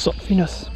Sofinas.